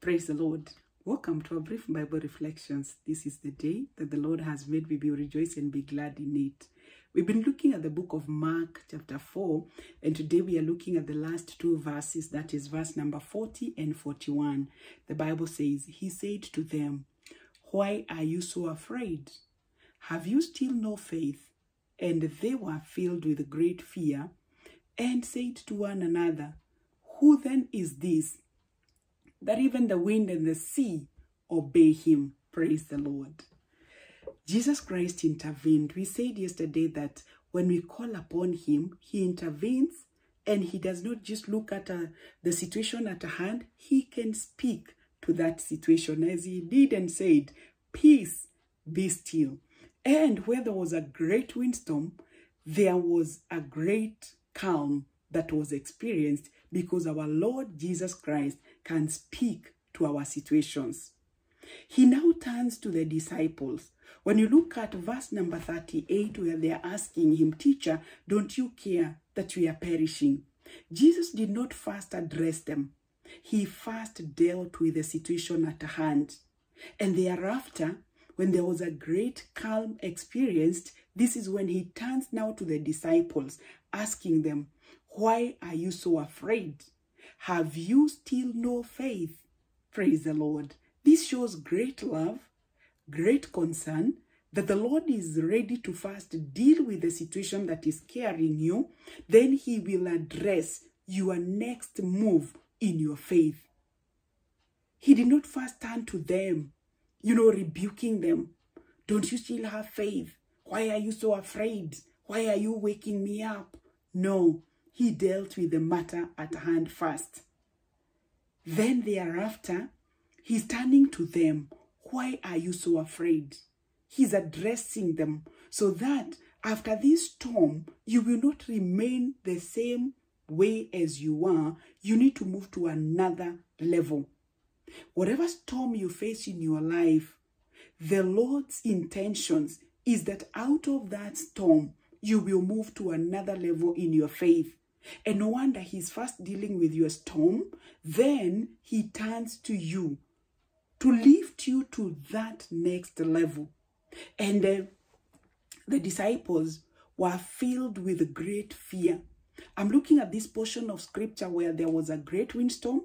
Praise the Lord. Welcome to our brief Bible reflections. This is the day that the Lord has made. We will rejoice and be glad in it. We've been looking at the book of Mark, chapter 4, and today we are looking at the last two verses, that is verse number 40 and 41. The Bible says, He said to them, Why are you so afraid? Have you still no faith? And they were filled with great fear and said to one another, Who then is this that even the wind and the sea obey him? Praise the Lord. Jesus Christ intervened. We said yesterday that when we call upon him, he intervenes and he does not just look at uh, the situation at hand, he can speak to that situation as he did and said, Peace, be still. And where there was a great windstorm, there was a great calm that was experienced because our Lord Jesus Christ can speak to our situations. He now turns to the disciples. When you look at verse number 38, where they are asking him, Teacher, don't you care that we are perishing? Jesus did not first address them. He first dealt with the situation at hand. And thereafter, when there was a great calm experienced, this is when he turns now to the disciples, asking them, Why are you so afraid? Have you still no faith? Praise the Lord. This shows great love, great concern that the Lord is ready to first deal with the situation that is carrying you. Then he will address your next move in your faith. He did not first turn to them, you know, rebuking them. Don't you still have faith? Why are you so afraid? Why are you waking me up? No, he dealt with the matter at hand first. Then thereafter, he's turning to them. Why are you so afraid? He's addressing them so that after this storm, you will not remain the same way as you are. You need to move to another level. Whatever storm you face in your life, the Lord's intentions is that out of that storm, you will move to another level in your faith. And no wonder he's first dealing with your storm, then he turns to you to lift you to that next level. And uh, the disciples were filled with great fear. I'm looking at this portion of scripture where there was a great windstorm,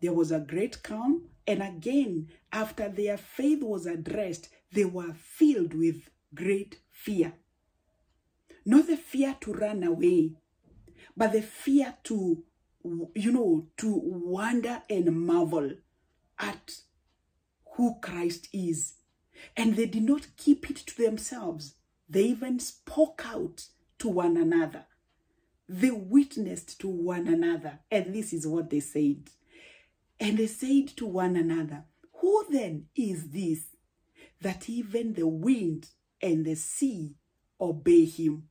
there was a great calm, and again, after their faith was addressed, they were filled with great fear. Not the fear to run away, but the fear to, you know, to wonder and marvel at who Christ is. And they did not keep it to themselves. They even spoke out to one another. They witnessed to one another. And this is what they said. And they said to one another, Who then is this that even the wind and the sea obey him?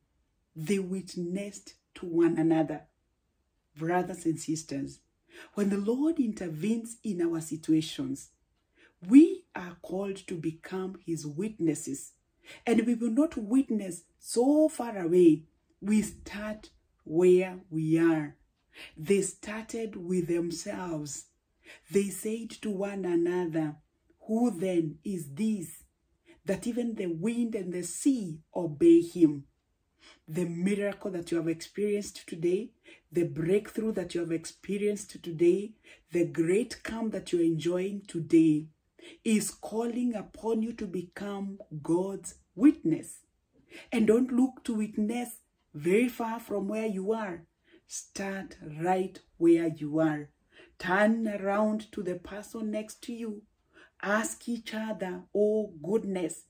They witnessed to one another. Brothers and sisters, when the Lord intervenes in our situations, we are called to become his witnesses. And we will not witness so far away. We start where we are. They started with themselves. They said to one another, Who then is this that even the wind and the sea obey him? The miracle that you have experienced today, the breakthrough that you have experienced today, the great calm that you're enjoying today is calling upon you to become God's witness. And don't look to witness very far from where you are. Start right where you are. Turn around to the person next to you. Ask each other, oh goodness,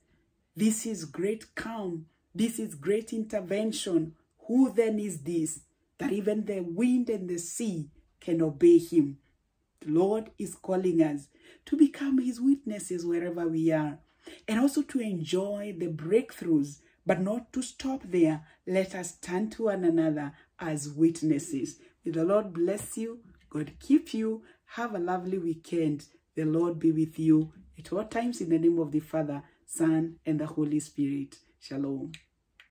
this is great calm. This is great intervention. Who then is this that even the wind and the sea can obey him? The Lord is calling us to become his witnesses wherever we are and also to enjoy the breakthroughs, but not to stop there. Let us turn to one another as witnesses. May the Lord bless you. God keep you. Have a lovely weekend. The Lord be with you at all times in the name of the Father, Son, and the Holy Spirit. Shalom.